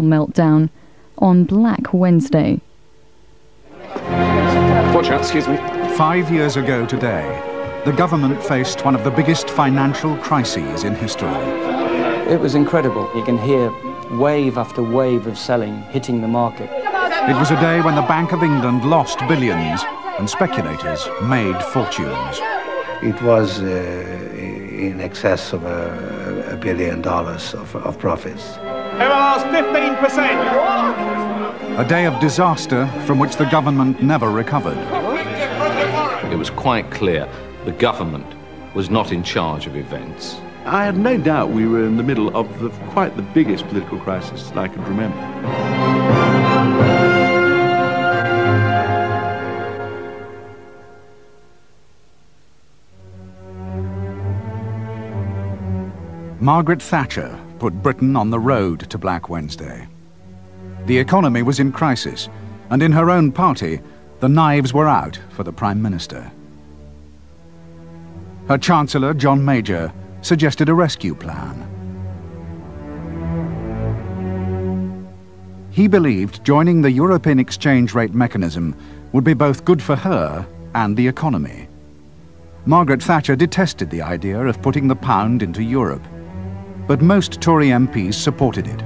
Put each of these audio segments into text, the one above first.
meltdown on Black Wednesday. Watch out, excuse me. Five years ago today, the government faced one of the biggest financial crises in history. It was incredible. You can hear wave after wave of selling hitting the market. It was a day when the Bank of England lost billions and speculators made fortunes. It was uh, in excess of a, a billion dollars of, of profits. Who lost 15%? A day of disaster from which the government never recovered. It was quite clear the government was not in charge of events. I had no doubt we were in the middle of the, quite the biggest political crisis that I could remember. Margaret Thatcher put Britain on the road to Black Wednesday. The economy was in crisis, and in her own party, the knives were out for the Prime Minister. Her Chancellor, John Major, suggested a rescue plan. He believed joining the European exchange rate mechanism would be both good for her and the economy. Margaret Thatcher detested the idea of putting the pound into Europe. But most Tory MPs supported it,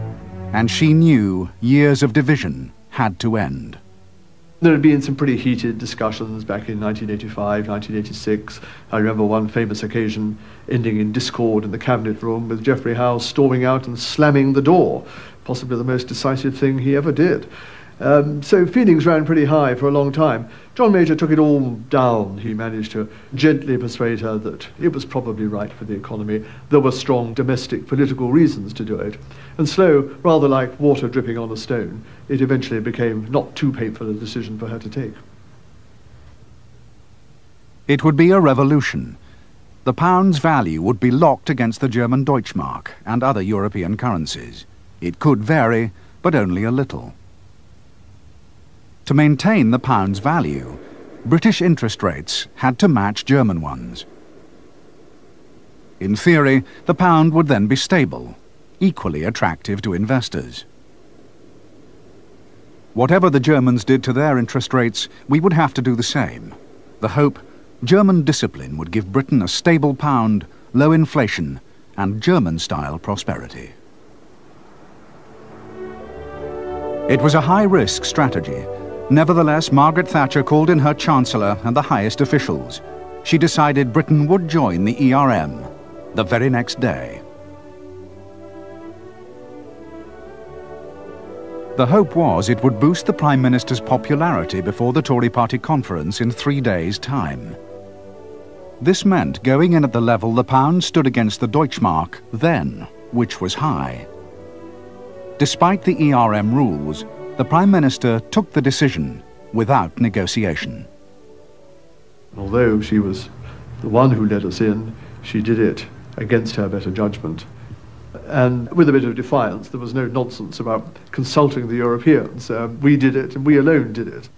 and she knew years of division had to end. There had been some pretty heated discussions back in 1985, 1986. I remember one famous occasion ending in discord in the cabinet room with Geoffrey Howe storming out and slamming the door, possibly the most decisive thing he ever did. Um, so feelings ran pretty high for a long time. John Major took it all down. He managed to gently persuade her that it was probably right for the economy. There were strong domestic political reasons to do it. And slow, rather like water dripping on a stone, it eventually became not too painful a decision for her to take. It would be a revolution. The pound's value would be locked against the German Deutschmark and other European currencies. It could vary, but only a little. To maintain the pound's value, British interest rates had to match German ones. In theory, the pound would then be stable, equally attractive to investors. Whatever the Germans did to their interest rates, we would have to do the same. The hope, German discipline would give Britain a stable pound, low inflation, and German-style prosperity. It was a high-risk strategy, Nevertheless, Margaret Thatcher called in her Chancellor and the highest officials. She decided Britain would join the ERM the very next day. The hope was it would boost the Prime Minister's popularity before the Tory party conference in three days' time. This meant going in at the level the pound stood against the Deutschmark then, which was high. Despite the ERM rules, the Prime Minister took the decision without negotiation. Although she was the one who let us in, she did it against her better judgment. And with a bit of defiance, there was no nonsense about consulting the Europeans. Uh, we did it, and we alone did it.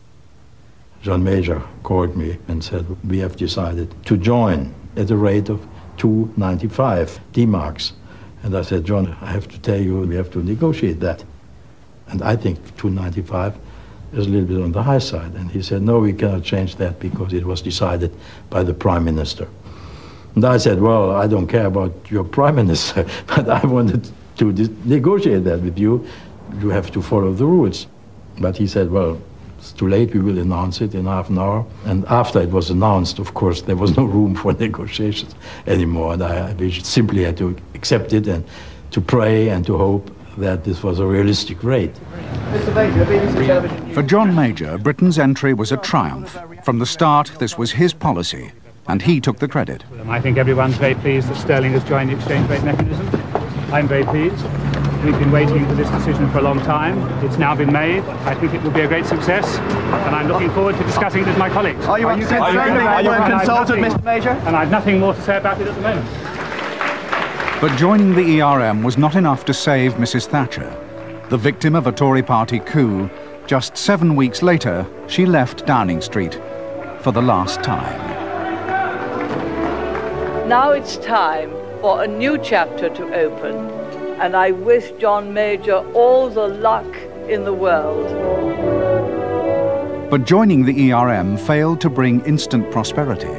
John Major called me and said, we have decided to join at a rate of 295 D-marks. And I said, John, I have to tell you, we have to negotiate that. And I think 295 is a little bit on the high side. And he said, no, we cannot change that because it was decided by the prime minister. And I said, well, I don't care about your prime minister, but I wanted to negotiate that with you. You have to follow the rules. But he said, well, it's too late. We will announce it in half an hour. And after it was announced, of course, there was no room for negotiations anymore. And I, I simply had to accept it and to pray and to hope that this was a realistic rate. For John Major, Britain's entry was a triumph. From the start, this was his policy, and he took the credit. I think everyone's very pleased that Sterling has joined the exchange rate mechanism. I'm very pleased. We've been waiting for this decision for a long time. It's now been made. I think it will be a great success, and I'm looking forward to discussing it with my colleagues. Are you, are you, are you, are you consulted, Mr Major? And I've nothing more to say about it at the moment. But joining the ERM was not enough to save Mrs Thatcher. The victim of a Tory party coup, just seven weeks later, she left Downing Street for the last time. Now it's time for a new chapter to open. and I wish John Major all the luck in the world. But joining the ERM failed to bring instant prosperity.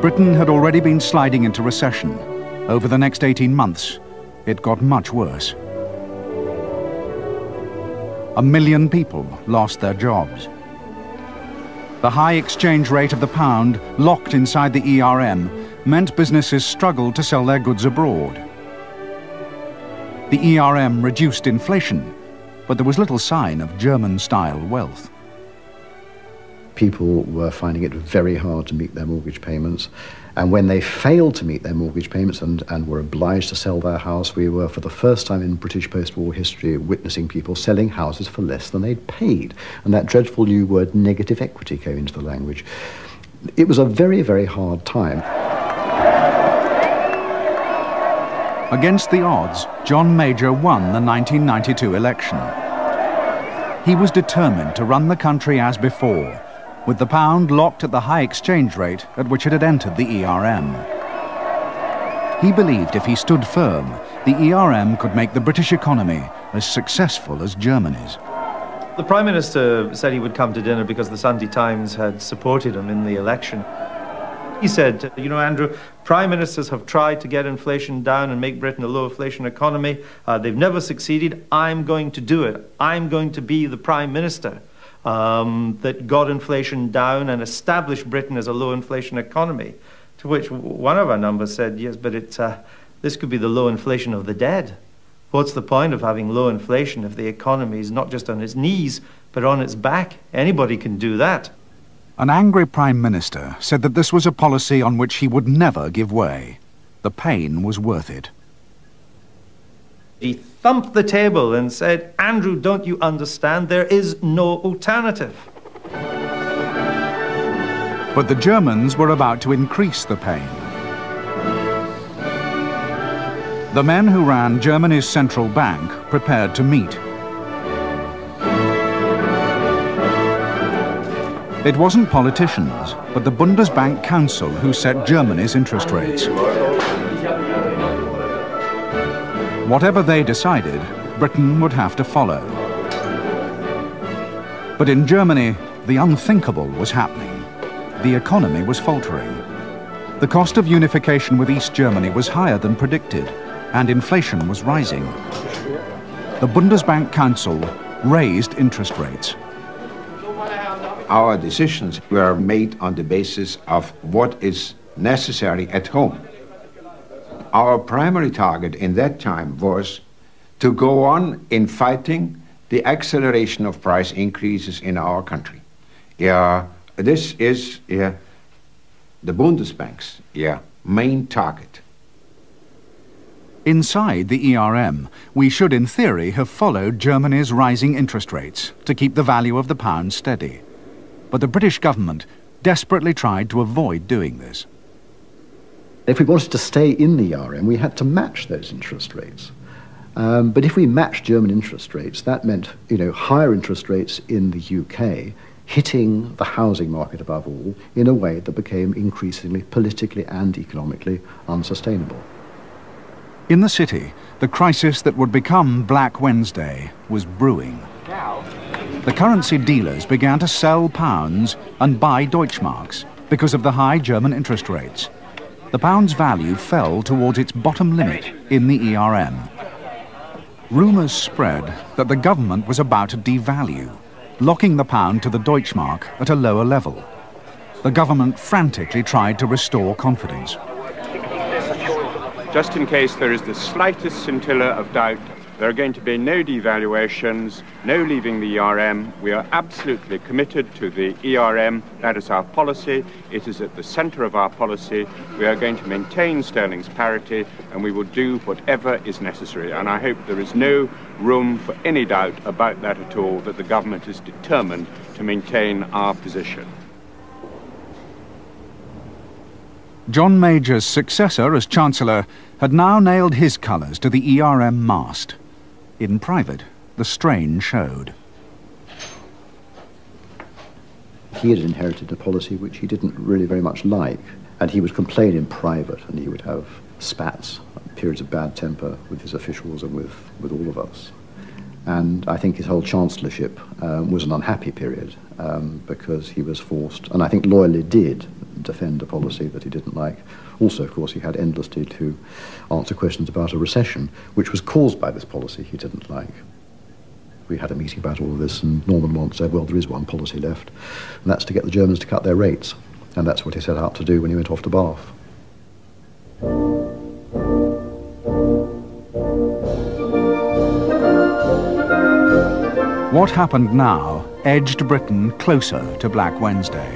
Britain had already been sliding into recession. Over the next 18 months, it got much worse. A million people lost their jobs. The high exchange rate of the pound, locked inside the ERM, meant businesses struggled to sell their goods abroad. The ERM reduced inflation, but there was little sign of German-style wealth. People were finding it very hard to meet their mortgage payments. And when they failed to meet their mortgage payments and, and were obliged to sell their house, we were, for the first time in British post-war history, witnessing people selling houses for less than they'd paid. And that dreadful new word, negative equity, came into the language. It was a very, very hard time. Against the odds, John Major won the 1992 election. He was determined to run the country as before, with the pound locked at the high exchange rate at which it had entered the ERM. He believed if he stood firm, the ERM could make the British economy as successful as Germany's. The Prime Minister said he would come to dinner because the Sunday Times had supported him in the election. He said, you know, Andrew, prime ministers have tried to get inflation down and make Britain a low inflation economy. Uh, they've never succeeded. I'm going to do it. I'm going to be the prime minister um, that got inflation down and established Britain as a low inflation economy. To which one of our numbers said, yes, but it, uh, this could be the low inflation of the dead. What's the point of having low inflation if the economy is not just on its knees, but on its back? Anybody can do that. An angry Prime Minister said that this was a policy on which he would never give way. The pain was worth it. He thumped the table and said, Andrew, don't you understand? There is no alternative. But the Germans were about to increase the pain. The men who ran Germany's central bank prepared to meet. It wasn't politicians, but the Bundesbank Council who set Germany's interest rates. Whatever they decided, Britain would have to follow. But in Germany, the unthinkable was happening. The economy was faltering. The cost of unification with East Germany was higher than predicted, and inflation was rising. The Bundesbank Council raised interest rates our decisions were made on the basis of what is necessary at home. Our primary target in that time was to go on in fighting the acceleration of price increases in our country. Yeah, this is yeah, the Bundesbank's yeah, main target. Inside the ERM, we should in theory have followed Germany's rising interest rates to keep the value of the pound steady but the British government desperately tried to avoid doing this. If we wanted to stay in the ERM, we had to match those interest rates. Um, but if we matched German interest rates, that meant you know, higher interest rates in the UK, hitting the housing market above all in a way that became increasingly politically and economically unsustainable. In the city, the crisis that would become Black Wednesday was brewing. The currency dealers began to sell pounds and buy Deutschmarks because of the high German interest rates. The pound's value fell towards its bottom limit in the ERM. Rumours spread that the government was about to devalue, locking the pound to the Deutschmark at a lower level. The government frantically tried to restore confidence. Just in case there is the slightest scintilla of doubt there are going to be no devaluations, no leaving the ERM. We are absolutely committed to the ERM. That is our policy. It is at the centre of our policy. We are going to maintain sterling's parity and we will do whatever is necessary. And I hope there is no room for any doubt about that at all, that the government is determined to maintain our position. John Major's successor as Chancellor had now nailed his colours to the ERM mast. In private, the strain showed. He had inherited a policy which he didn't really very much like, and he would complain in private, and he would have spats, periods of bad temper with his officials and with, with all of us. And I think his whole chancellorship um, was an unhappy period um, because he was forced, and I think loyally did, defend a policy that he didn't like. Also, of course, he had endlessly to answer questions about a recession, which was caused by this policy he didn't like. We had a meeting about all of this, and Norman Lamont said, well, there is one policy left, and that's to get the Germans to cut their rates. And that's what he set out to do when he went off to Bath. What happened now edged Britain closer to Black Wednesday.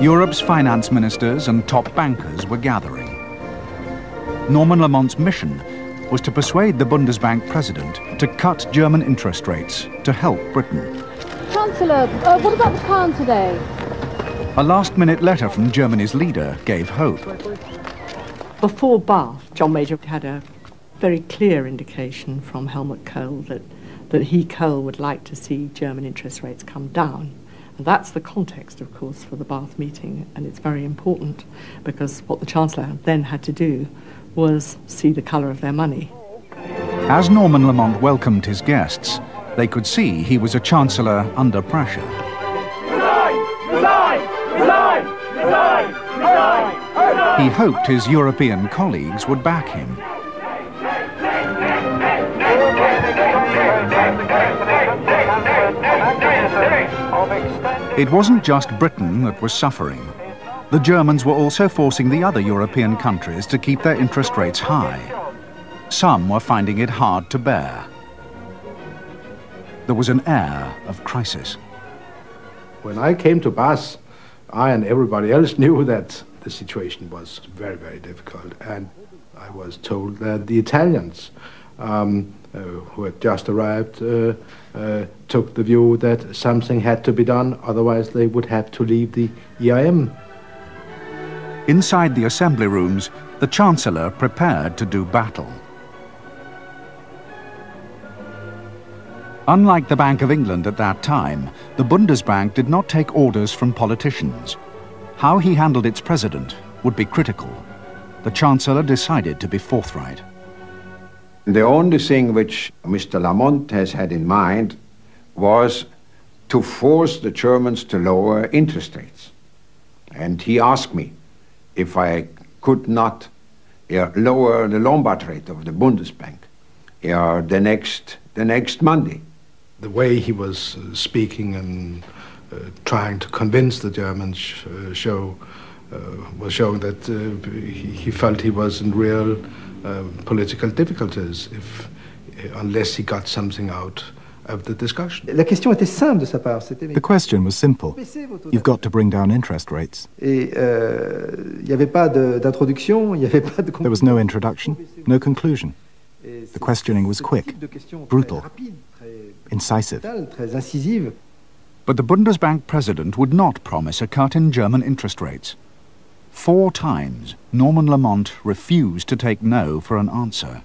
Europe's finance ministers and top bankers were gathering. Norman Lamont's mission was to persuade the Bundesbank president to cut German interest rates to help Britain. Chancellor, uh, what about the pound today? A last-minute letter from Germany's leader gave hope. Before Bath, John Major had a very clear indication from Helmut Kohl that that he, Kohl, would like to see German interest rates come down. And that's the context, of course, for the Bath meeting, and it's very important because what the Chancellor then had to do was see the colour of their money. As Norman Lamont welcomed his guests, they could see he was a Chancellor under pressure. He hoped his European colleagues would back him. It wasn't just Britain that was suffering. The Germans were also forcing the other European countries to keep their interest rates high. Some were finding it hard to bear. There was an air of crisis. When I came to Bath, I and everybody else knew that the situation was very, very difficult. And I was told that the Italians um, uh, who had just arrived uh, uh, took the view that something had to be done, otherwise they would have to leave the EIM. Inside the assembly rooms, the Chancellor prepared to do battle. Unlike the Bank of England at that time, the Bundesbank did not take orders from politicians. How he handled its president would be critical. The Chancellor decided to be forthright. The only thing which Mr. Lamont has had in mind was to force the Germans to lower interest rates. And he asked me if I could not uh, lower the Lombard rate of the Bundesbank uh, the, next, the next Monday. The way he was uh, speaking and uh, trying to convince the Germans uh, show, was showing that he, felt he was in real political difficulties if, unless he got something out of the discussion. La question était simple de sa part. The question was simple. You've got to bring down interest rates. Et euh, il avait pas d'introduction, il avait pas de. There was no introduction, no conclusion. The questioning was quick, brutal, incisive. But the Bundesbank president would not promise a cut in German interest rates. Four times, Norman Lamont refused to take no for an answer.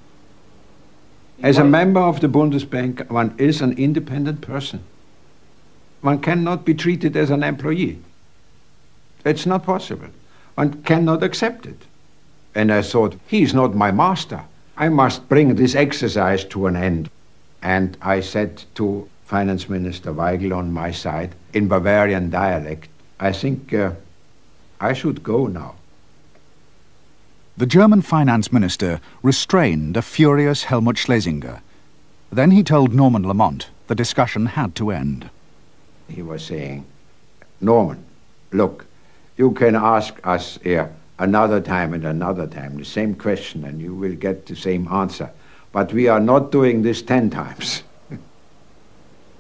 As a member of the Bundesbank, one is an independent person. One cannot be treated as an employee. It's not possible. One cannot accept it. And I thought, he's not my master. I must bring this exercise to an end. And I said to Finance Minister Waigel on my side, in Bavarian dialect, I think uh, I should go now. The German finance minister restrained a furious Helmut Schlesinger. Then he told Norman Lamont the discussion had to end. He was saying, Norman, look, you can ask us here another time and another time the same question and you will get the same answer. But we are not doing this ten times.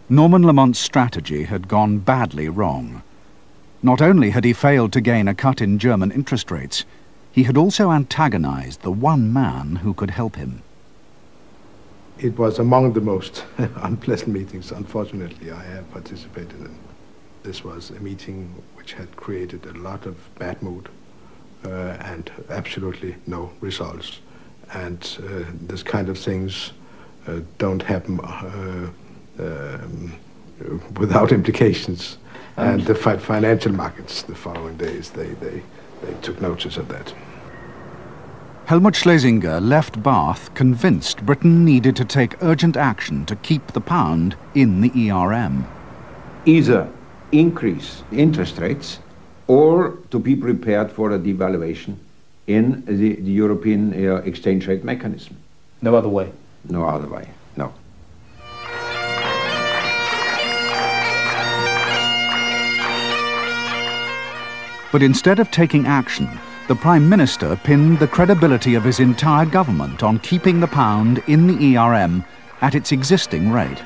Norman Lamont's strategy had gone badly wrong. Not only had he failed to gain a cut in German interest rates, he had also antagonized the one man who could help him. It was among the most unpleasant meetings, unfortunately, I have participated in. This was a meeting which had created a lot of bad mood uh, and absolutely no results. And uh, this kind of things uh, don't happen uh, um, without implications and the fi financial markets the following days, they, they, they took notice of that. Helmut Schlesinger left Bath convinced Britain needed to take urgent action to keep the pound in the ERM. Either increase interest rates or to be prepared for a devaluation in the, the European uh, exchange rate mechanism. No other way? No other way, But instead of taking action, the Prime Minister pinned the credibility of his entire government on keeping the pound in the ERM at its existing rate.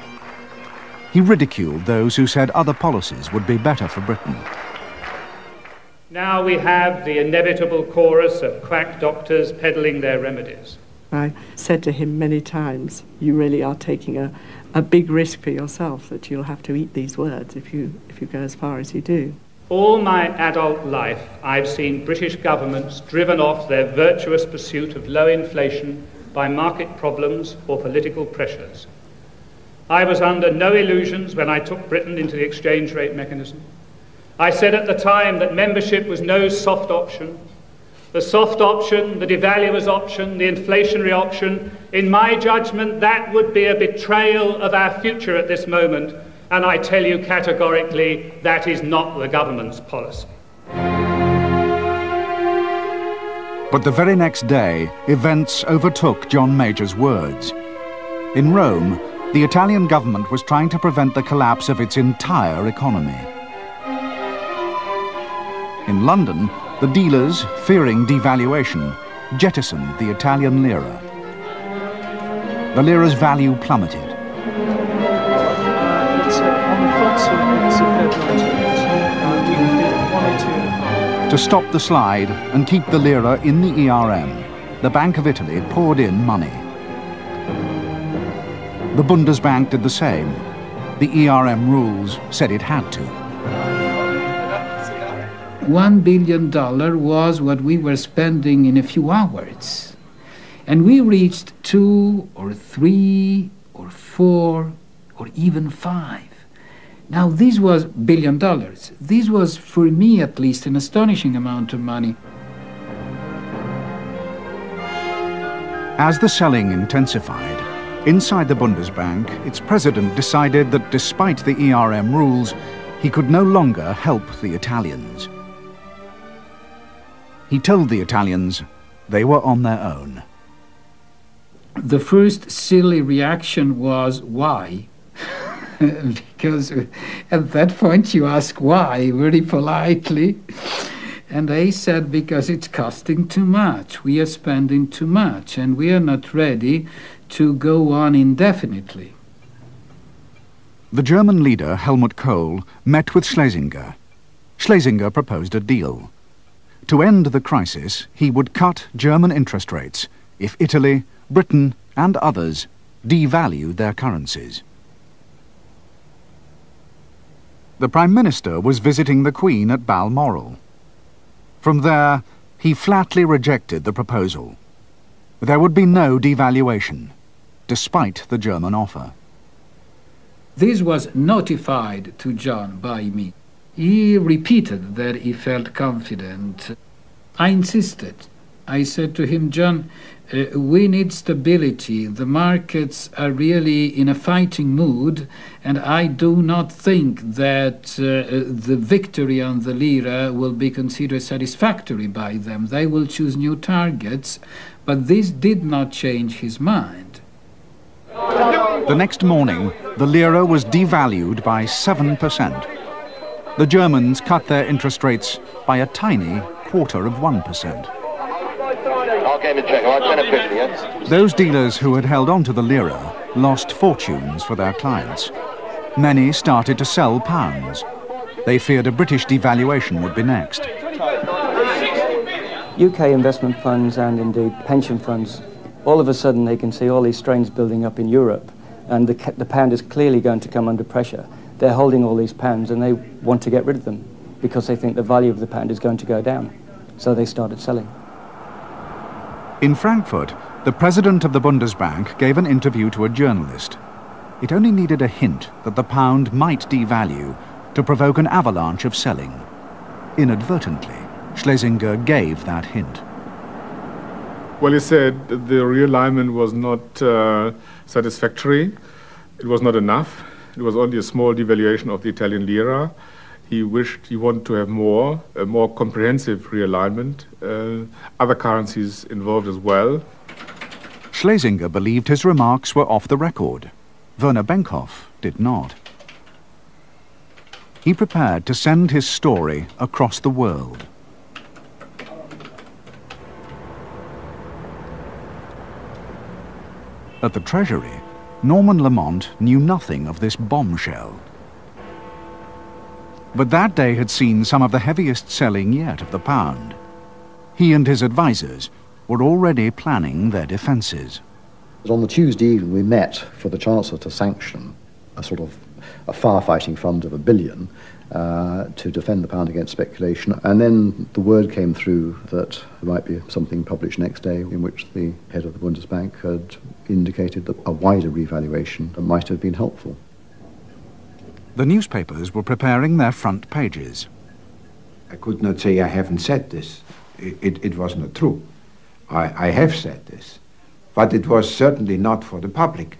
He ridiculed those who said other policies would be better for Britain. Now we have the inevitable chorus of quack doctors peddling their remedies. I said to him many times, you really are taking a, a big risk for yourself that you'll have to eat these words if you, if you go as far as you do. All my adult life, I've seen British governments driven off their virtuous pursuit of low inflation by market problems or political pressures. I was under no illusions when I took Britain into the exchange rate mechanism. I said at the time that membership was no soft option. The soft option, the devaluer's option, the inflationary option, in my judgment, that would be a betrayal of our future at this moment and I tell you categorically that is not the government's policy. But the very next day, events overtook John Major's words. In Rome, the Italian government was trying to prevent the collapse of its entire economy. In London, the dealers, fearing devaluation, jettisoned the Italian lira. The lira's value plummeted. To stop the slide and keep the lira in the ERM, the Bank of Italy poured in money. The Bundesbank did the same. The ERM rules said it had to. One billion dollar was what we were spending in a few hours. And we reached two or three or four or even five. Now, this was billion dollars. This was, for me at least, an astonishing amount of money. As the selling intensified, inside the Bundesbank, its president decided that despite the ERM rules, he could no longer help the Italians. He told the Italians they were on their own. The first silly reaction was, why? Because at that point you ask why very politely. And they said, because it's costing too much. We are spending too much, and we are not ready to go on indefinitely. The German leader, Helmut Kohl, met with Schlesinger. Schlesinger proposed a deal. To end the crisis, he would cut German interest rates if Italy, Britain, and others devalued their currencies. The Prime Minister was visiting the Queen at Balmoral. From there, he flatly rejected the proposal. There would be no devaluation, despite the German offer. This was notified to John by me. He repeated that he felt confident. I insisted. I said to him, John, we need stability. The markets are really in a fighting mood, and I do not think that uh, the victory on the lira will be considered satisfactory by them. They will choose new targets, but this did not change his mind. The next morning, the lira was devalued by 7%. The Germans cut their interest rates by a tiny quarter of 1%. Those dealers who had held on to the lira lost fortunes for their clients. Many started to sell pounds. They feared a British devaluation would be next. UK investment funds and indeed pension funds, all of a sudden they can see all these strains building up in Europe and the, the pound is clearly going to come under pressure. They're holding all these pounds and they want to get rid of them because they think the value of the pound is going to go down. So they started selling. In Frankfurt, the president of the Bundesbank gave an interview to a journalist. It only needed a hint that the pound might devalue to provoke an avalanche of selling. Inadvertently, Schlesinger gave that hint. Well, he said the realignment was not uh, satisfactory. It was not enough. It was only a small devaluation of the Italian lira. He wished, he wanted to have more, a more comprehensive realignment, uh, other currencies involved as well. Schlesinger believed his remarks were off the record. Werner Benkhoff did not. He prepared to send his story across the world. At the Treasury, Norman Lamont knew nothing of this bombshell. But that day had seen some of the heaviest selling yet of the pound. He and his advisers were already planning their defences. On the Tuesday evening, we met for the Chancellor to sanction a sort of a firefighting fund of a billion uh, to defend the pound against speculation. And then the word came through that there might be something published next day in which the head of the Bundesbank had indicated that a wider revaluation might have been helpful. The newspapers were preparing their front pages. I could not say I haven't said this. It, it, it was not true. I, I have said this. But it was certainly not for the public.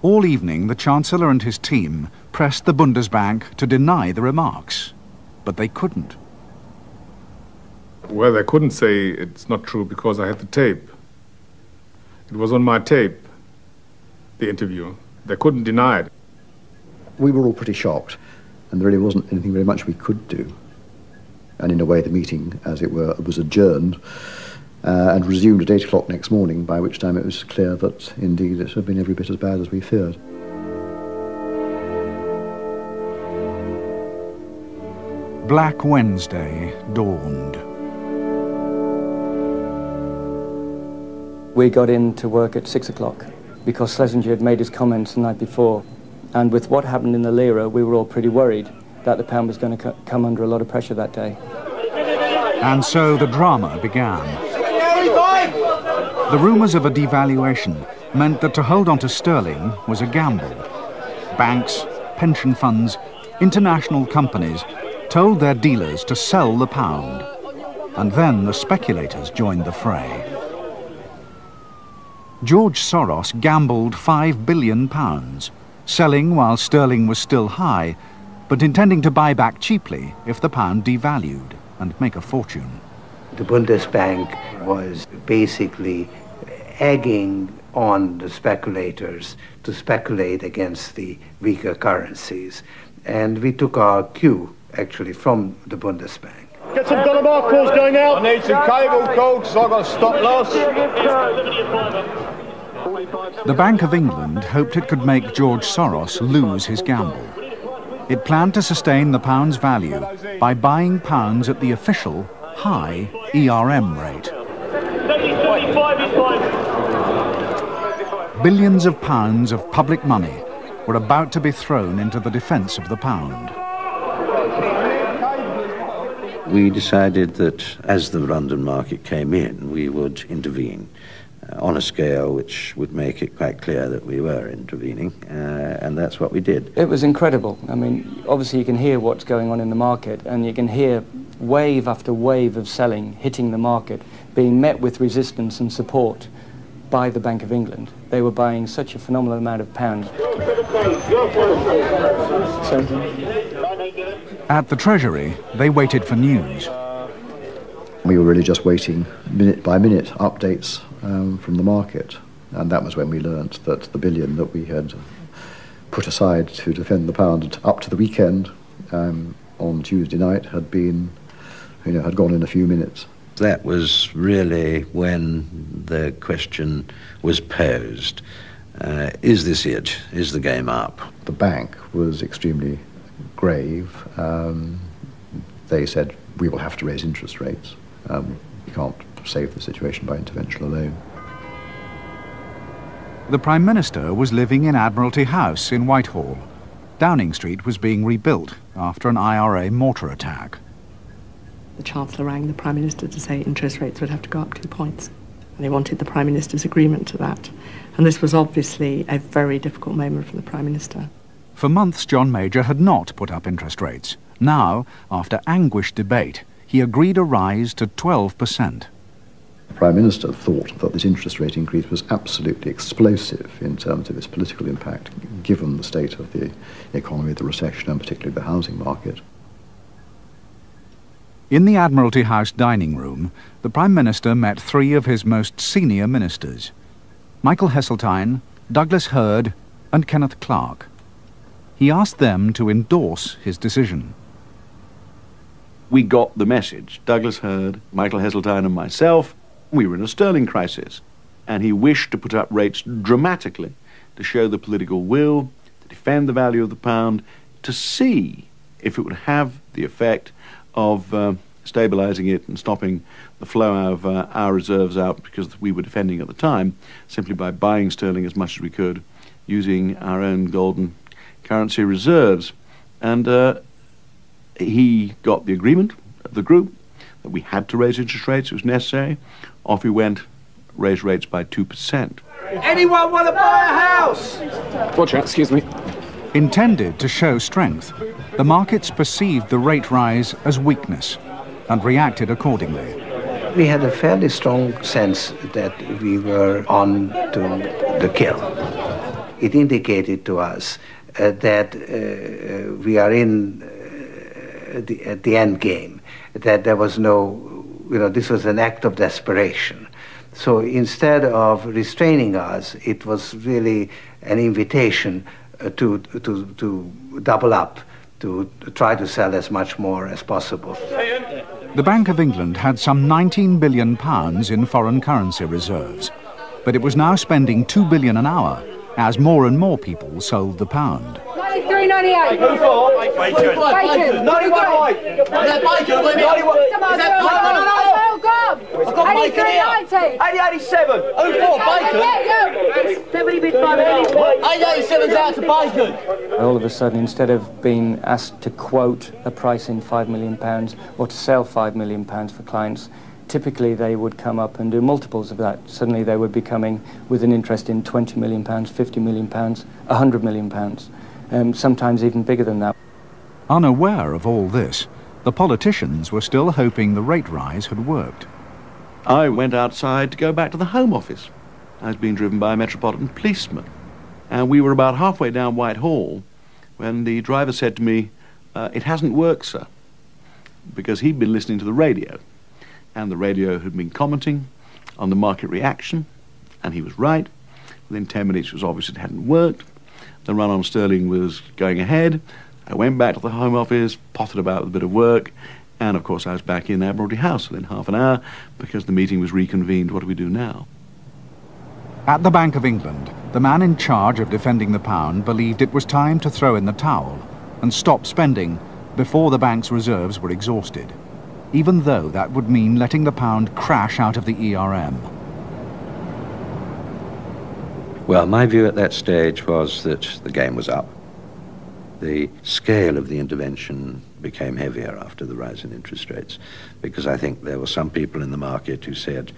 All evening, the Chancellor and his team pressed the Bundesbank to deny the remarks, but they couldn't. Well, they couldn't say it's not true because I had the tape. It was on my tape, the interview. They couldn't deny it. We were all pretty shocked, and there really wasn't anything very much we could do. And in a way, the meeting, as it were, was adjourned uh, and resumed at 8 o'clock next morning, by which time it was clear that indeed it had been every bit as bad as we feared. Black Wednesday dawned. We got in to work at 6 o'clock because Schlesinger had made his comments the night before. And with what happened in the lira, we were all pretty worried that the pound was going to come under a lot of pressure that day. And so the drama began. The rumours of a devaluation meant that to hold on to sterling was a gamble. Banks, pension funds, international companies told their dealers to sell the pound, and then the speculators joined the fray. George Soros gambled five billion pounds, selling while sterling was still high, but intending to buy back cheaply if the pound devalued and make a fortune. The Bundesbank was basically egging on the speculators to speculate against the weaker currencies. And we took our cue, actually, from the Bundesbank. Get some dollar calls going out. I need some cable calls, so I've got stop loss. The Bank of England hoped it could make George Soros lose his gamble. It planned to sustain the pound's value by buying pounds at the official high ERM rate. Billions of pounds of public money were about to be thrown into the defence of the pound. We decided that as the London market came in, we would intervene on a scale which would make it quite clear that we were intervening, uh, and that's what we did. It was incredible. I mean, obviously you can hear what's going on in the market, and you can hear wave after wave of selling hitting the market, being met with resistance and support by the Bank of England. They were buying such a phenomenal amount of pounds. At the Treasury, they waited for news. We were really just waiting minute by minute updates um, from the market. And that was when we learnt that the billion that we had put aside to defend the pound up to the weekend um, on Tuesday night had been, you know, had gone in a few minutes. That was really when the question was posed. Uh, is this it? Is the game up? The bank was extremely grave. Um, they said, we will have to raise interest rates. Um, we can't save the situation by intervention alone. The Prime Minister was living in Admiralty House in Whitehall. Downing Street was being rebuilt after an IRA mortar attack. The Chancellor rang the Prime Minister to say interest rates would have to go up two points. And they wanted the Prime Minister's agreement to that. And this was obviously a very difficult moment for the Prime Minister. For months, John Major had not put up interest rates. Now, after anguished debate, he agreed a rise to 12%. The Prime Minister thought that this interest rate increase was absolutely explosive in terms of its political impact, given the state of the economy, the recession, and particularly the housing market. In the Admiralty House dining room, the Prime Minister met three of his most senior ministers Michael Heseltine, Douglas Hurd, and Kenneth Clarke. He asked them to endorse his decision. We got the message. Douglas Hurd, Michael Heseltine, and myself, we were in a sterling crisis. And he wished to put up rates dramatically to show the political will, to defend the value of the pound, to see if it would have the effect of uh, stabilizing it and stopping the flow of uh, our reserves out because we were defending at the time simply by buying sterling as much as we could using our own golden currency reserves. And uh, he got the agreement of the group that we had to raise interest rates, it was necessary. Off he went, raised rates by 2%. Anyone want to buy a house? Watch out, excuse me. Intended to show strength, the markets perceived the rate rise as weakness and reacted accordingly. We had a fairly strong sense that we were on to the kill. It indicated to us uh, that uh, we are in at the end game, that there was no, you know, this was an act of desperation. So instead of restraining us, it was really an invitation uh, to, to, to double up to try to sell as much more as possible. The Bank of England had some 19 billion pounds in foreign currency reserves, but it was now spending 2 billion an hour as more and more people sold the pound. 93, 98. Bacon. Bacon. Bacon. 91 white. Is that bacon? Ninety one. Is that bacon? No, no, no. Oh, God. I've got bacon here. 8087. 04, bacon. 70 bits by the 887's out to bacon. All of a sudden, instead of being asked to quote a price in £5 million or to sell £5 million for clients, typically they would come up and do multiples of that. Suddenly they would be coming with an interest in 20 million pounds, 50 million pounds, 100 million pounds, um, sometimes even bigger than that. Unaware of all this, the politicians were still hoping the rate rise had worked. I went outside to go back to the Home Office. I was being driven by a Metropolitan policeman. And we were about halfway down Whitehall when the driver said to me, uh, It hasn't worked, sir, because he'd been listening to the radio and the radio had been commenting on the market reaction, and he was right. Within 10 minutes, it was obvious it hadn't worked. The run on sterling was going ahead. I went back to the Home Office, potted about with a bit of work, and of course, I was back in Admiralty House within half an hour because the meeting was reconvened. What do we do now? At the Bank of England, the man in charge of defending the pound believed it was time to throw in the towel and stop spending before the bank's reserves were exhausted even though that would mean letting the pound crash out of the ERM. Well, my view at that stage was that the game was up. The scale of the intervention became heavier after the rise in interest rates because I think there were some people in the market who said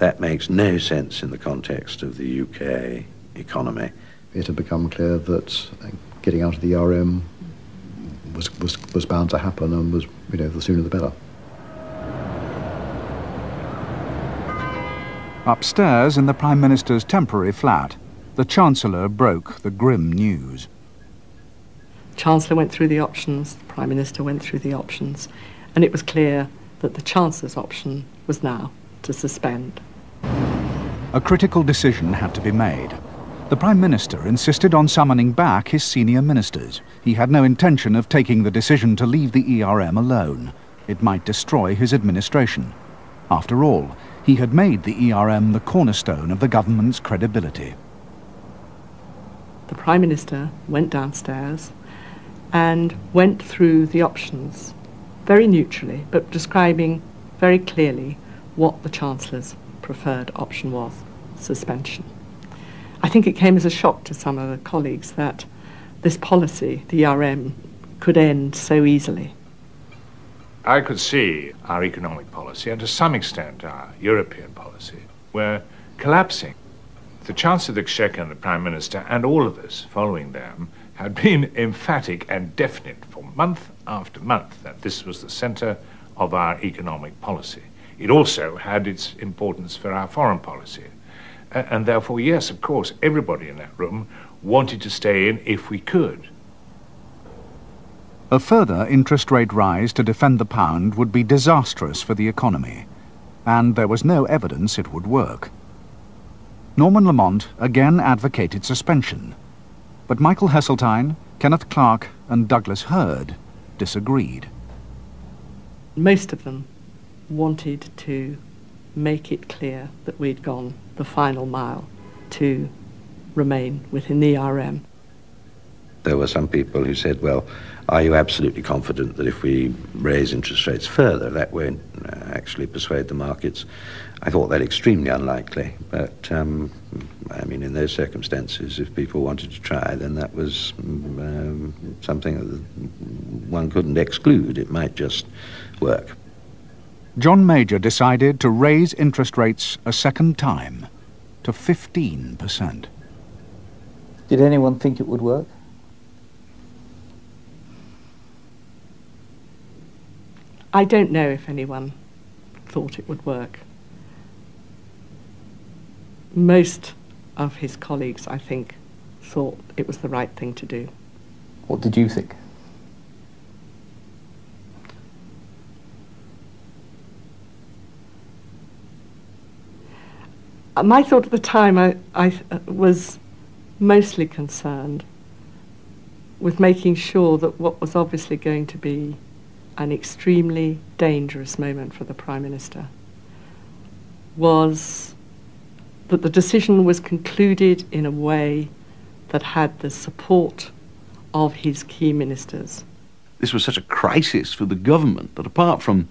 that makes no sense in the context of the UK economy. It had become clear that uh, getting out of the RM was, was, was bound to happen and was, you know, the sooner the better. Upstairs in the Prime Minister's temporary flat, the Chancellor broke the grim news. Chancellor went through the options, the Prime Minister went through the options, and it was clear that the Chancellor's option was now to suspend. A critical decision had to be made. The Prime Minister insisted on summoning back his senior ministers. He had no intention of taking the decision to leave the ERM alone. It might destroy his administration. After all, he had made the ERM the cornerstone of the government's credibility. The Prime Minister went downstairs and went through the options very neutrally, but describing very clearly what the Chancellor's preferred option was suspension. I think it came as a shock to some of the colleagues that this policy, the ERM, could end so easily. I could see our economic policy, and to some extent our European policy, were collapsing. The Chancellor of the Exchequer and the Prime Minister, and all of us following them, had been emphatic and definite for month after month that this was the centre of our economic policy. it also had its importance for our foreign policy. Uh, and therefore, yes, of course, everybody in that room wanted to stay in if we could. A further interest rate rise to defend the pound would be disastrous for the economy, and there was no evidence it would work. Norman Lamont again advocated suspension, but Michael Heseltine, Kenneth Clarke, and Douglas Hurd disagreed. Most of them wanted to make it clear that we'd gone the final mile to remain within the ERM. There were some people who said, well, are you absolutely confident that if we raise interest rates further, that won't uh, actually persuade the markets? I thought that extremely unlikely, but um, I mean, in those circumstances, if people wanted to try, then that was um, something that one couldn't exclude. It might just work. John Major decided to raise interest rates a second time to 15%. Did anyone think it would work? I don't know if anyone thought it would work. Most of his colleagues, I think, thought it was the right thing to do. What did you think? Uh, my thought at the time I, I was mostly concerned with making sure that what was obviously going to be an extremely dangerous moment for the Prime Minister was that the decision was concluded in a way that had the support of his key ministers. This was such a crisis for the government that apart from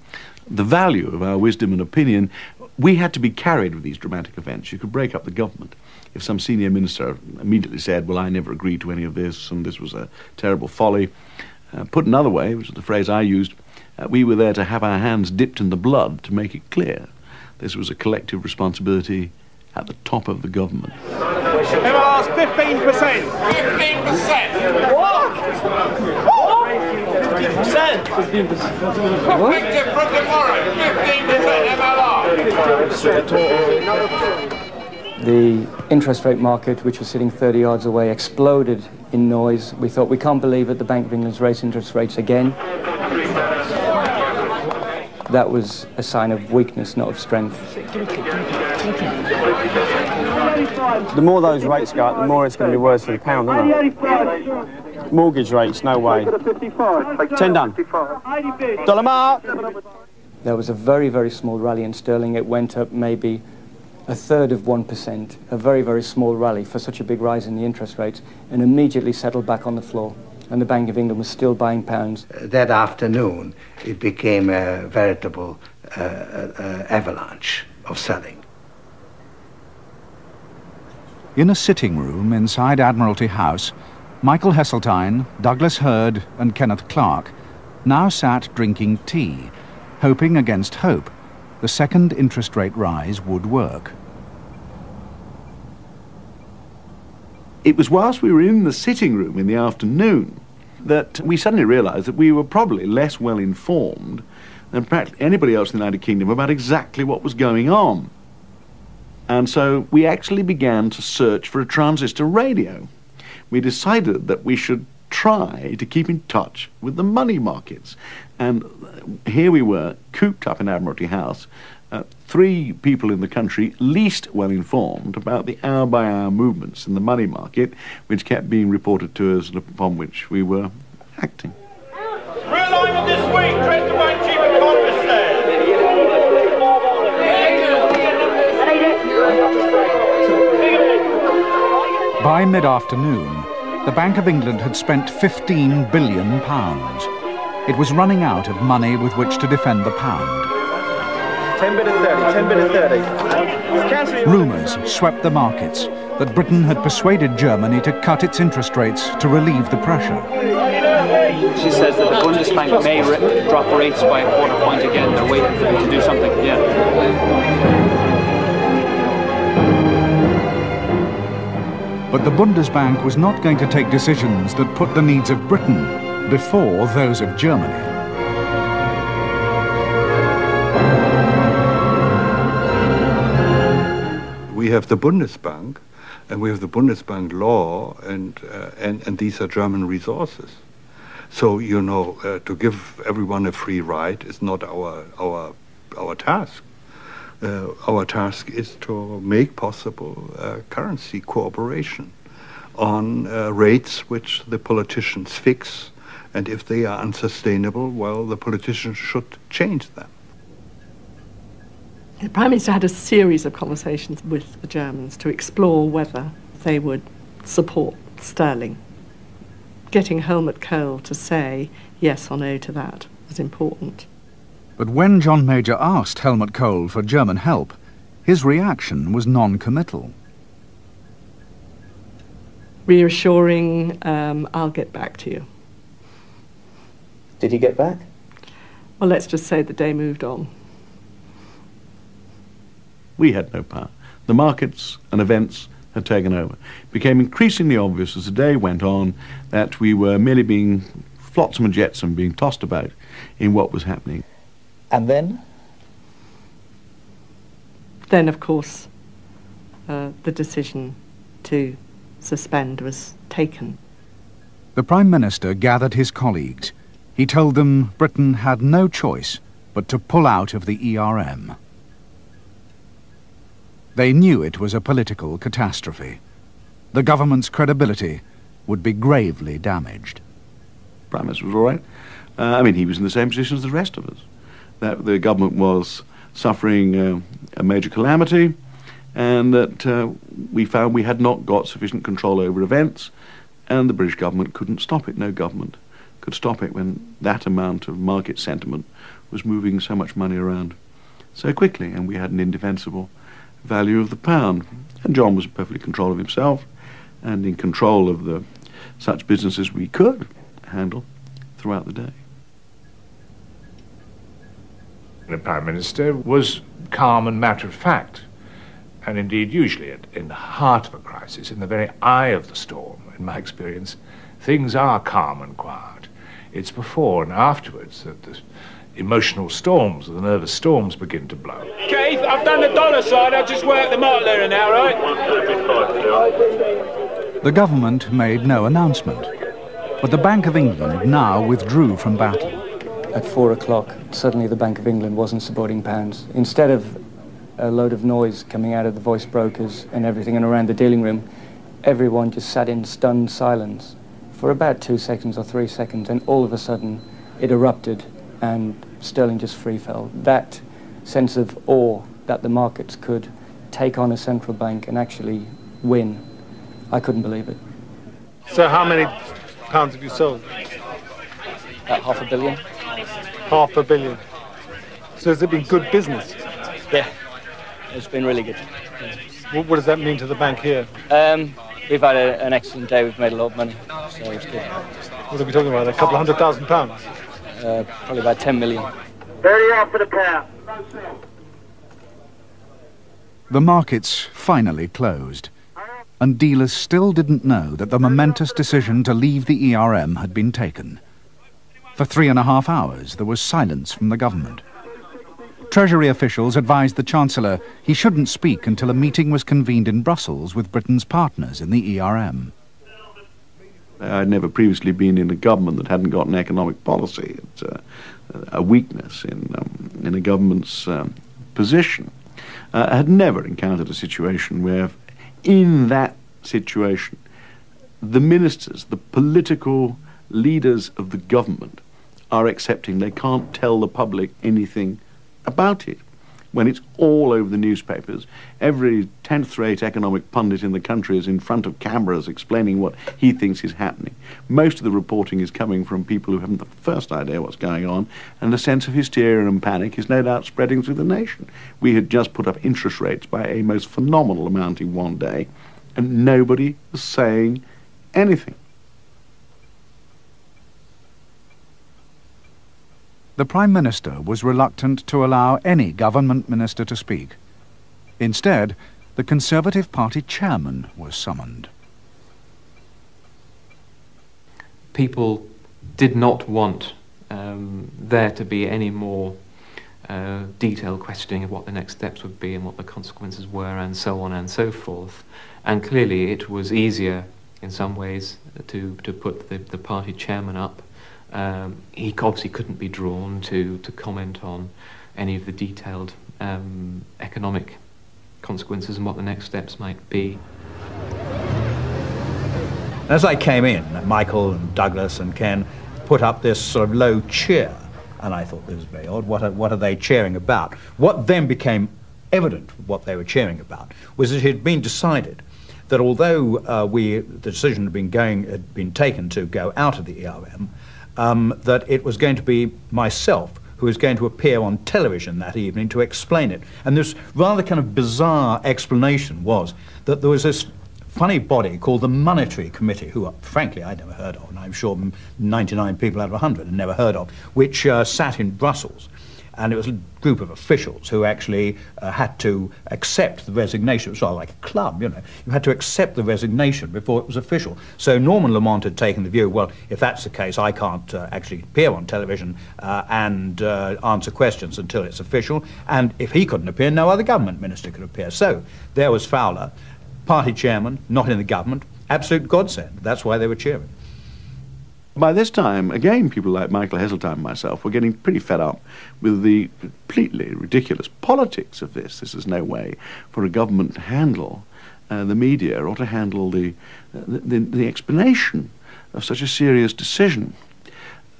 the value of our wisdom and opinion, we had to be carried with these dramatic events. You could break up the government if some senior minister immediately said, Well, I never agreed to any of this, and this was a terrible folly. Uh, put another way, which is the phrase I used, uh, we were there to have our hands dipped in the blood to make it clear. This was a collective responsibility at the top of the government. MLR's 15%. 15%. What? What? 15%. 15%. What? from tomorrow. 15% MLR. The interest rate market, which was sitting 30 yards away, exploded in noise. We thought, we can't believe that the Bank of England's raised interest rates again. That was a sign of weakness, not of strength. The more those rates go up, the more it's going to be worse for the pound, isn't it? Mortgage rates, no way. Ten done. Dollar mark. There was a very, very small rally in sterling. It went up maybe a third of 1%, a very, very small rally for such a big rise in the interest rates, and immediately settled back on the floor. And the Bank of England was still buying pounds. Uh, that afternoon, it became a veritable uh, uh, avalanche of selling. In a sitting room inside Admiralty House, Michael Heseltine, Douglas Hurd, and Kenneth Clarke now sat drinking tea, hoping against hope the second interest rate rise would work. It was whilst we were in the sitting room in the afternoon that we suddenly realised that we were probably less well informed than practically anybody else in the United Kingdom about exactly what was going on. And so we actually began to search for a transistor radio. We decided that we should try to keep in touch with the money markets. And uh, here we were, cooped up in Admiralty House, uh, three people in the country least well informed about the hour by hour movements in the money market, which kept being reported to us and upon which we were acting. Realignment this week, Trent Bank Chief Economist says. By mid afternoon, the Bank of England had spent £15 billion. It was running out of money with which to defend the pound. 10 bid at 30, 10 bid at 30. Rumours swept the markets that Britain had persuaded Germany to cut its interest rates to relieve the pressure. She says that the Bundesbank may drop rates by a quarter point again. They're waiting for them to do something. Yeah. But the Bundesbank was not going to take decisions that put the needs of Britain before those of Germany. We have the Bundesbank, and we have the Bundesbank law, and, uh, and, and these are German resources. So, you know, uh, to give everyone a free ride is not our, our, our task. Uh, our task is to make possible uh, currency cooperation on uh, rates which the politicians fix, and if they are unsustainable, well, the politicians should change them. The Prime Minister had a series of conversations with the Germans to explore whether they would support sterling. Getting Helmut Kohl to say yes or no to that was important. But when John Major asked Helmut Kohl for German help, his reaction was non-committal. Reassuring, um, I'll get back to you. Did he get back? Well, let's just say the day moved on. We had no power. The markets and events had taken over. It became increasingly obvious as the day went on that we were merely being flotsam and jetsam, being tossed about in what was happening. And then? Then, of course, uh, the decision to suspend was taken. The Prime Minister gathered his colleagues. He told them Britain had no choice but to pull out of the ERM. They knew it was a political catastrophe. The government's credibility would be gravely damaged. Prime Minister was all right. Uh, I mean, he was in the same position as the rest of us. That the government was suffering uh, a major calamity, and that uh, we found we had not got sufficient control over events, and the British government couldn't stop it. No government could stop it when that amount of market sentiment was moving so much money around so quickly, and we had an indefensible value of the pound. And John was perfectly in control of himself and in control of the such business as we could handle throughout the day. The Prime Minister was calm and matter of fact, and indeed, usually at, in the heart of a crisis, in the very eye of the storm, in my experience, things are calm and quiet. It's before and afterwards that the emotional storms, the nervous storms begin to blow. Keith, I've done the dollar side, I've just worked the mark there now, right? The government made no announcement, but the Bank of England now withdrew from battle. At four o'clock, suddenly the Bank of England wasn't supporting pounds. Instead of a load of noise coming out of the voice brokers and everything and around the dealing room, everyone just sat in stunned silence for about two seconds or three seconds, and all of a sudden it erupted and sterling just free fell. That sense of awe that the markets could take on a central bank and actually win, I couldn't believe it. So how many pounds have you sold? About half a billion. Half a billion. So has it been good business? Yeah, it's been really good. What, what does that mean to the bank here? Um, we've had a, an excellent day. We've made a lot of money, so it's good. What are we talking about? A couple of hundred thousand pounds? Uh, probably about 10 million. 30 off for the pound. The markets finally closed, and dealers still didn't know that the momentous decision to leave the ERM had been taken. For three and a half hours, there was silence from the government. Treasury officials advised the Chancellor he shouldn't speak until a meeting was convened in Brussels with Britain's partners in the ERM. I'd never previously been in a government that hadn't got an economic policy. It's a weakness in, um, in a government's um, position. Uh, I had never encountered a situation where, in that situation, the ministers, the political leaders of the government, are accepting they can't tell the public anything about it when it's all over the newspapers. Every 10th rate economic pundit in the country is in front of cameras explaining what he thinks is happening. Most of the reporting is coming from people who haven't the first idea what's going on, and the sense of hysteria and panic is no doubt spreading through the nation. We had just put up interest rates by a most phenomenal amount in one day, and nobody was saying anything. The Prime Minister was reluctant to allow any government minister to speak. Instead, the Conservative Party chairman was summoned. People did not want um, there to be any more uh, detailed questioning of what the next steps would be and what the consequences were, and so on and so forth. And clearly, it was easier in some ways to, to put the, the party chairman up. Um, he obviously couldn't be drawn to, to comment on any of the detailed um, economic consequences and what the next steps might be. As I came in, Michael and Douglas and Ken put up this sort of low cheer, and I thought this was very odd. What are, what are they cheering about? What then became evident, what they were cheering about, was that it had been decided that although uh, we, the decision had been, going, had been taken to go out of the ERM, um, that it was going to be myself who was going to appear on television that evening to explain it. And this rather kind of bizarre explanation was that there was this funny body called the Monetary Committee, who, uh, frankly, I'd never heard of, and I'm sure 99 people out of 100 had never heard of, which uh, sat in Brussels and it was a group of officials who actually uh, had to accept the resignation. It was sort of like a club, you know. You had to accept the resignation before it was official. So Norman Lamont had taken the view, well, if that's the case, I can't uh, actually appear on television uh, and uh, answer questions until it's official. And if he couldn't appear, no other government minister could appear. So there was Fowler, party chairman, not in the government, absolute godsend. That's why they were cheering. By this time, again, people like Michael Heseltine and myself were getting pretty fed up with the completely ridiculous politics of this. This is no way for a government to handle uh, the media or to handle the, uh, the, the, explanation of such a serious decision.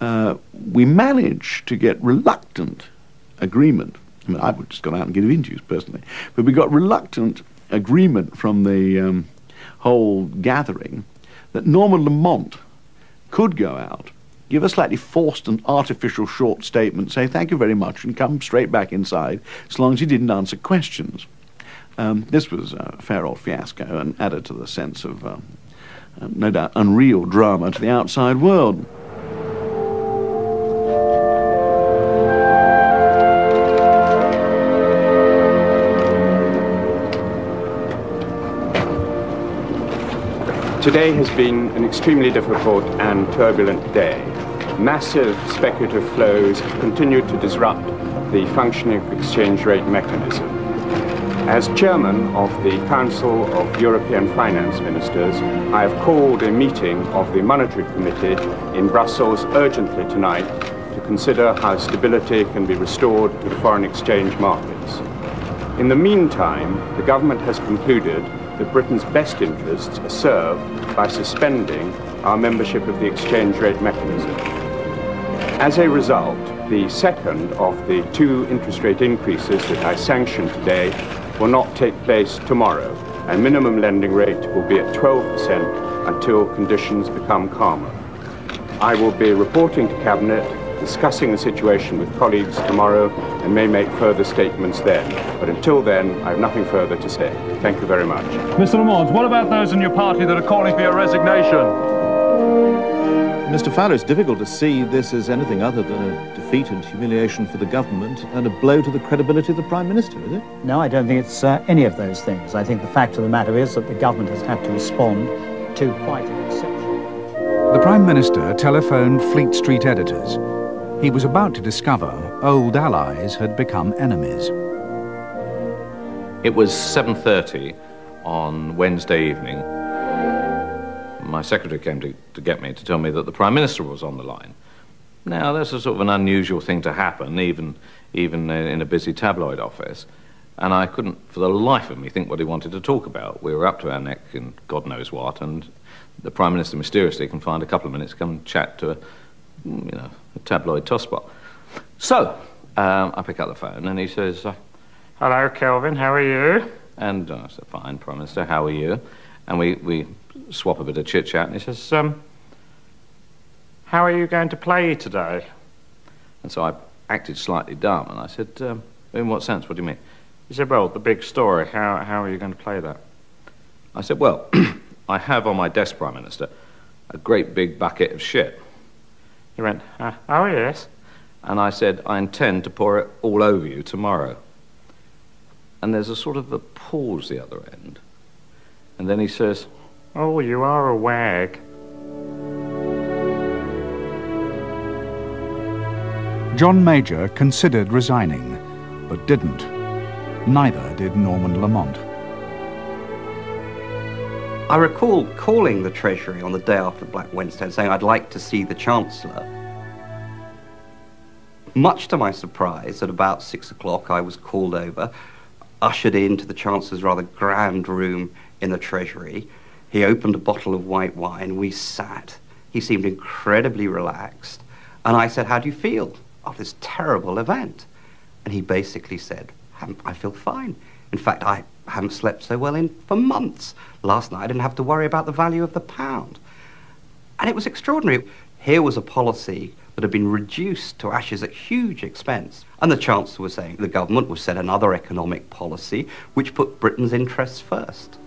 Uh, we managed to get reluctant agreement. I mean, I would just gone out and give interviews personally, but we got reluctant agreement from the um, whole gathering that Norman Lamont could go out, give a slightly forced and artificial short statement, say thank you very much, and come straight back inside, as long as he didn't answer questions. Um, this was a fair old fiasco and added to the sense of, um, uh, no doubt, unreal drama to the outside world. Today has been an extremely difficult and turbulent day. Massive speculative flows continue to disrupt the functioning of exchange rate mechanism. As chairman of the Council of European Finance Ministers, I have called a meeting of the Monetary Committee in Brussels urgently tonight to consider how stability can be restored to the foreign exchange markets. In the meantime, the government has concluded that Britain's best interests are served by suspending our membership of the exchange rate mechanism. As a result, the second of the two interest rate increases that I sanctioned today will not take place tomorrow, and minimum lending rate will be at 12% until conditions become calmer. I will be reporting to Cabinet discussing the situation with colleagues tomorrow and may make further statements then. But until then, I have nothing further to say. Thank you very much. Mr. Lamont, what about those in your party that are calling for your resignation? Mr. Fowler, it's difficult to see this as anything other than a defeat and humiliation for the government and a blow to the credibility of the Prime Minister, is it? No, I don't think it's uh, any of those things. I think the fact of the matter is that the government has had to respond to quite an exception. The Prime Minister telephoned Fleet Street editors he was about to discover old allies had become enemies. It was 7.30 on Wednesday evening. My secretary came to, to get me to tell me that the Prime Minister was on the line. Now, that's a sort of an unusual thing to happen, even, even in a busy tabloid office. And I couldn't, for the life of me, think what he wanted to talk about. We were up to our neck in God knows what, and the Prime Minister mysteriously can find a couple of minutes to come and chat to a, you know, a tabloid tosspot. So, um, I pick up the phone and he says, uh, Hello, Kelvin, how are you? And I said, Fine, Prime Minister, how are you? And we, we swap a bit of chit chat and he says, um, How are you going to play today? And so I acted slightly dumb and I said, um, In what sense? What do you mean? He said, Well, the big story. How, how are you going to play that? I said, Well, I have on my desk, Prime Minister, a great big bucket of shit. He went, uh, Oh, yes. And I said, I intend to pour it all over you tomorrow. And there's a sort of a pause the other end. And then he says, Oh, you are a wag. John Major considered resigning but didn't. Neither did Norman Lamont. I recall calling the Treasury on the day after Black Wednesday and saying I'd like to see the Chancellor. Much to my surprise, at about six o'clock, I was called over, ushered into the Chancellor's rather grand room in the Treasury. He opened a bottle of white wine. We sat. He seemed incredibly relaxed. And I said, How do you feel after this terrible event? And he basically said, I feel fine. In fact, I haven't slept so well in for months. Last night I didn't have to worry about the value of the pound. And it was extraordinary. Here was a policy that had been reduced to ashes at huge expense. And the Chancellor was saying the government would set another economic policy which put Britain's interests first.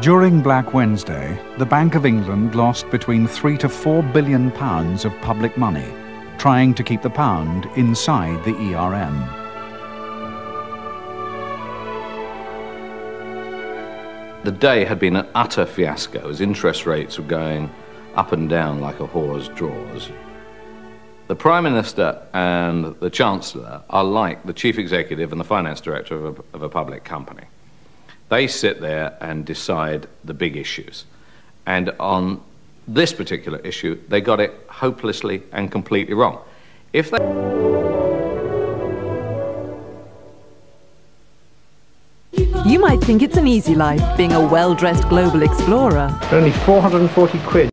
During Black Wednesday, the Bank of England lost between three to four billion pounds of public money, trying to keep the pound inside the ERM. The day had been an utter fiasco as interest rates were going up and down like a whore's drawers. The Prime Minister and the Chancellor are like the Chief Executive and the Finance Director of a, of a public company. They sit there and decide the big issues. And on this particular issue, they got it hopelessly and completely wrong. If they. You might think it's an easy life being a well dressed global explorer. Only 440 quid.